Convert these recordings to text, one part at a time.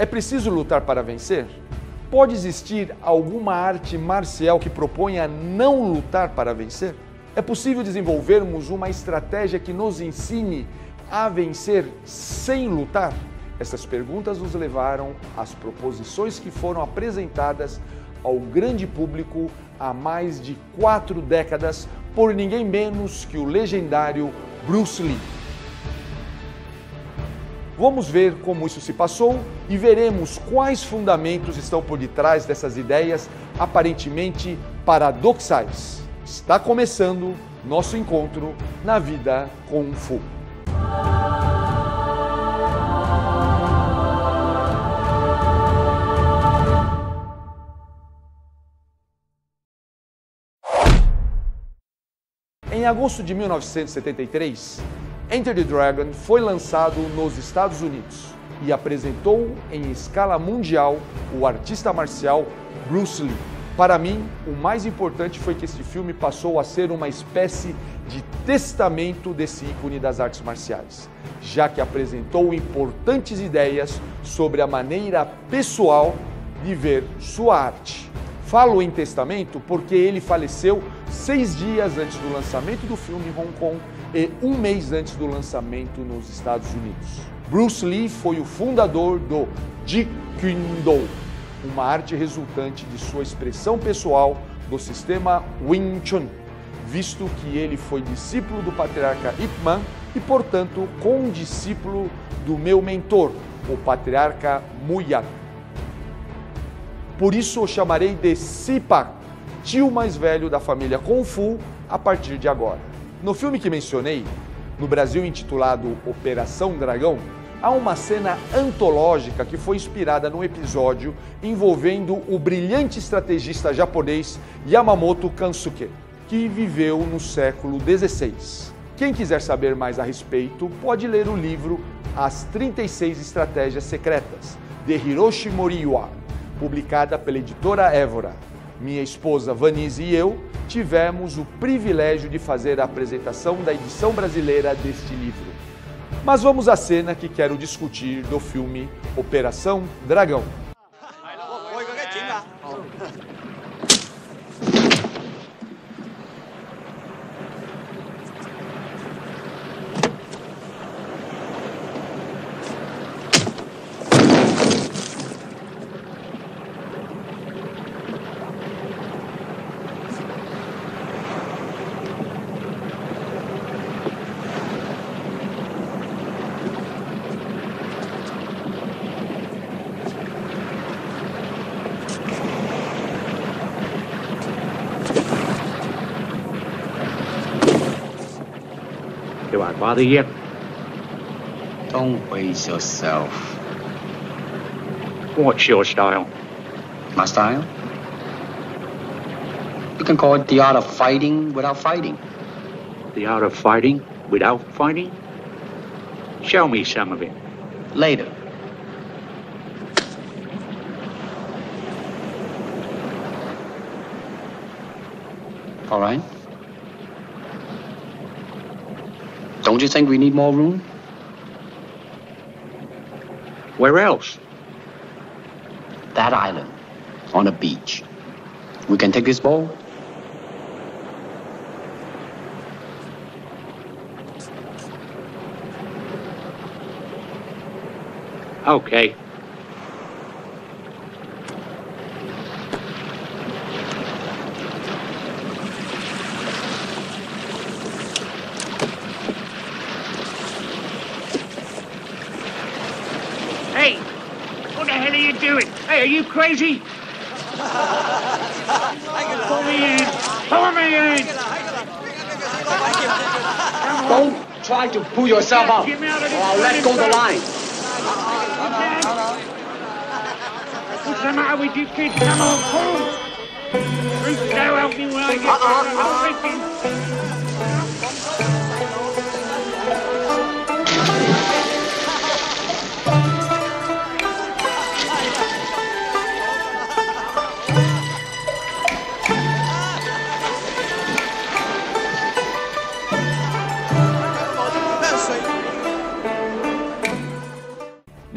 É preciso lutar para vencer? Pode existir alguma arte marcial que proponha não lutar para vencer? É possível desenvolvermos uma estratégia que nos ensine a vencer sem lutar? Essas perguntas nos levaram às proposições que foram apresentadas ao grande público há mais de quatro décadas por ninguém menos que o legendário Bruce Lee. Vamos ver como isso se passou e veremos quais fundamentos estão por detrás dessas ideias aparentemente paradoxais. Está começando nosso encontro na vida com Fu. Em agosto de 1973, Enter the Dragon foi lançado nos Estados Unidos e apresentou em escala mundial o artista marcial Bruce Lee. Para mim, o mais importante foi que este filme passou a ser uma espécie de testamento desse ícone das artes marciais, já que apresentou importantes ideias sobre a maneira pessoal de ver sua arte. Falo em testamento porque ele faleceu seis dias antes do lançamento do filme em Hong Kong e um mês antes do lançamento nos Estados Unidos. Bruce Lee foi o fundador do Jeet Kune Do, uma arte resultante de sua expressão pessoal do sistema Wing Chun, visto que ele foi discípulo do patriarca Ip Man e, portanto, condiscípulo do meu mentor, o patriarca Muyat. Por isso o chamarei de Sipa, tio mais velho da família Kung a partir de agora. No filme que mencionei, no Brasil intitulado Operação Dragão, há uma cena antológica que foi inspirada num episódio envolvendo o brilhante estrategista japonês Yamamoto Kansuke, que viveu no século XVI. Quem quiser saber mais a respeito, pode ler o livro As 36 Estratégias Secretas, de Hiroshi Moriwa, publicada pela editora Évora. Minha esposa Vanise e eu tivemos o privilégio de fazer a apresentação da edição brasileira deste livro. Mas vamos à cena que quero discutir do filme Operação Dragão. I bother you? Don't waste yourself. What's your style? My style? You can call it the art of fighting without fighting. The art of fighting without fighting? Show me some of it. Later. All right. Don't you think we need more room? Where else? That island on a beach. We can take this boat. Okay. Hey! What the hell are you doing? Hey, are you crazy? Pull me in! Pull me in! Don't try to pull yourself me or I'll let go the line. What's the matter with you kids? Come on, pull! Bruce, go help me when I get uh-uh. there.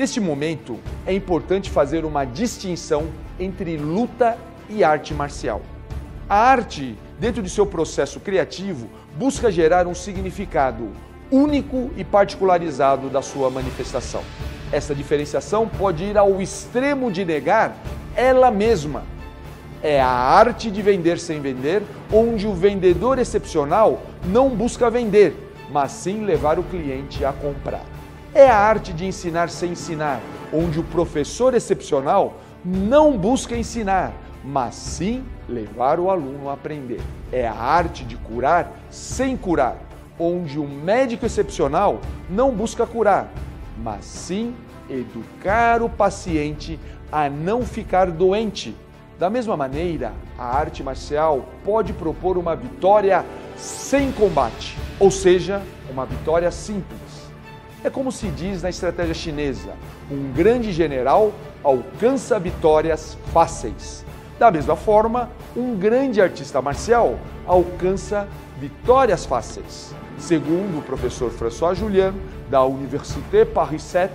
Neste momento, é importante fazer uma distinção entre luta e arte marcial. A arte, dentro de seu processo criativo, busca gerar um significado único e particularizado da sua manifestação. Essa diferenciação pode ir ao extremo de negar ela mesma. É a arte de vender sem vender, onde o vendedor excepcional não busca vender, mas sim levar o cliente a comprar. É a arte de ensinar sem ensinar, onde o professor excepcional não busca ensinar, mas sim levar o aluno a aprender. É a arte de curar sem curar, onde o médico excepcional não busca curar, mas sim educar o paciente a não ficar doente. Da mesma maneira, a arte marcial pode propor uma vitória sem combate, ou seja, uma vitória simples é como se diz na estratégia chinesa: um grande general alcança vitórias fáceis. Da mesma forma, um grande artista marcial alcança vitórias fáceis. Segundo o professor François Julien, da Université Paris 7,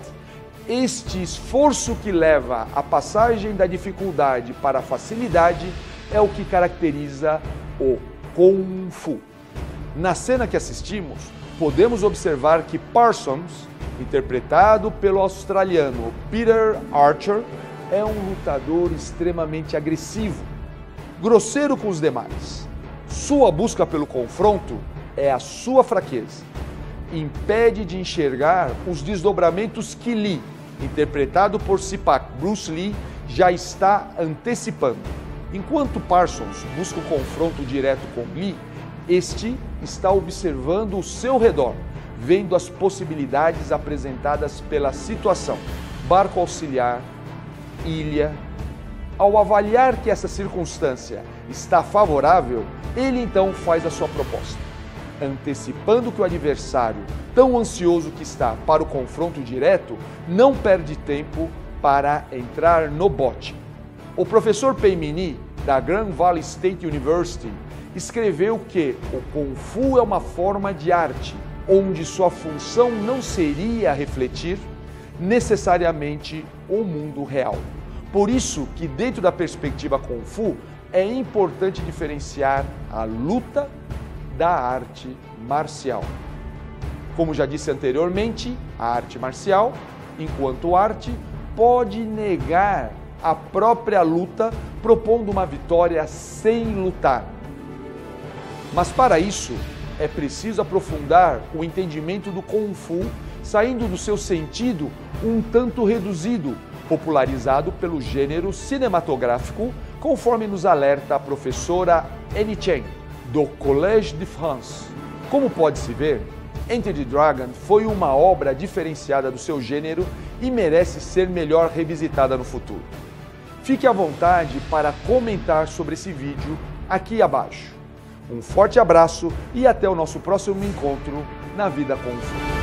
este esforço que leva a passagem da dificuldade para a facilidade é o que caracteriza o Kung Fu. Na cena que assistimos, podemos observar que Parsons, interpretado pelo australiano Peter Archer, é um lutador extremamente agressivo, grosseiro com os demais. Sua busca pelo confronto é a sua fraqueza. Impede de enxergar os desdobramentos que Lee, interpretado por Sipak Bruce Lee, já está antecipando. Enquanto Parsons busca o confronto direto com Lee, este está observando o seu redor, vendo as possibilidades apresentadas pela situação. Barco auxiliar, ilha. Ao avaliar que essa circunstância está favorável, ele então faz a sua proposta, antecipando que o adversário, tão ansioso que está para o confronto direto, não perde tempo para entrar no bote. O professor Peimini, da Grand Valley State University, escreveu que o Kung Fu é uma forma de arte, onde sua função não seria refletir necessariamente o mundo real. Por isso que dentro da perspectiva Kung Fu é importante diferenciar a luta da arte marcial. Como já disse anteriormente, a arte marcial, enquanto arte, pode negar a própria luta, propondo uma vitória sem lutar mas para isso é preciso aprofundar o entendimento do Kung Fu, saindo do seu sentido um tanto reduzido, popularizado pelo gênero cinematográfico, conforme nos alerta a professora Annie Chen, do Collège de France. Como pode-se ver, Enter the Dragon foi uma obra diferenciada do seu gênero e merece ser melhor revisitada no futuro. Fique à vontade para comentar sobre esse vídeo aqui abaixo. Um forte abraço e até o nosso próximo encontro na Vida com o